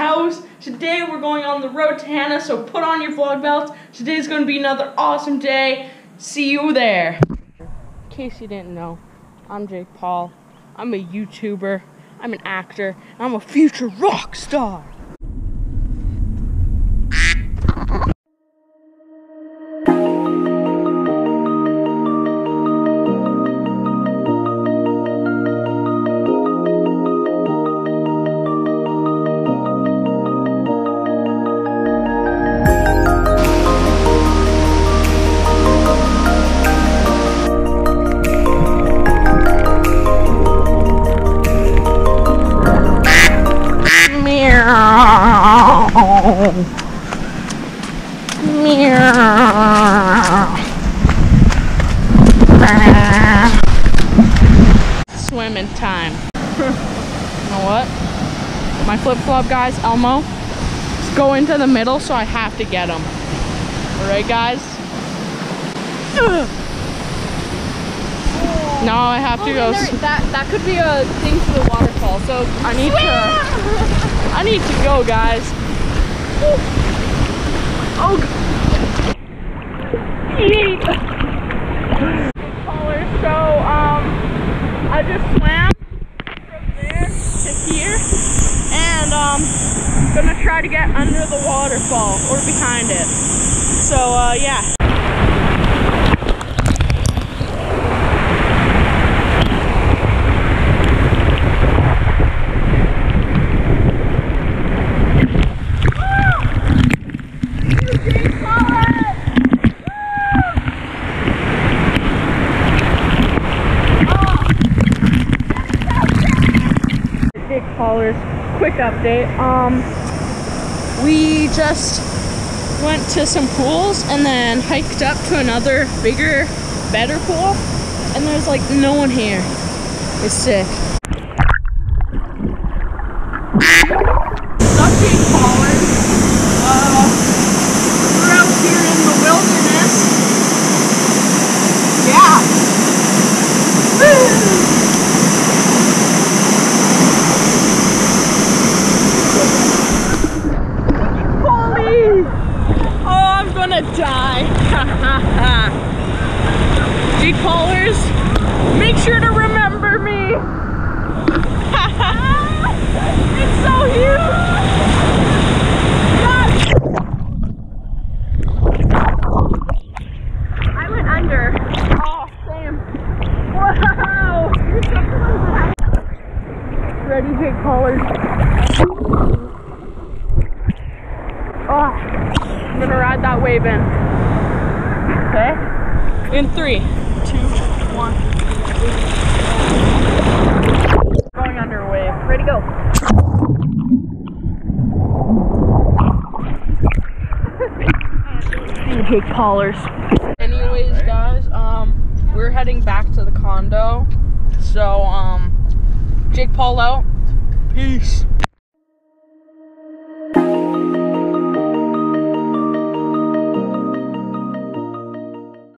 house. Today we're going on the road to Hana, so put on your vlog belts. Today's going to be another awesome day. See you there. In case you didn't know, I'm Jake Paul. I'm a YouTuber. I'm an actor. I'm a future rock star. Meow. Meow. Swimming time. you know what? My flip flop guys, Elmo, just go into the middle so I have to get him. Alright guys? Ugh. No, I have to oh, go. s- that that could be a thing for the waterfall. So I need to. I need to go, guys. Oh. Yeet. Caller, so um, I just swam from there to here, and um, gonna try to get under the waterfall or behind it. So uh, yeah. Big callers, quick update. Um, we just went to some pools and then hiked up to another bigger, better pool, and there's like no one here. It's sick. Such big callers. Uh, we're out here in the wilderness. Yeah. Holy! Oh, I'm die. G callers, make sure to remember me. it's so huge. I went under. Oh, same. Wow. Ready, big callers. Oh, I'm gonna ride that wave in. Okay? In three, two, one. Going under a wave. Ready, to go. Big callers. Anyways, guys, um, we're heading back to the condo. So, um, Jake Paul out. Peace.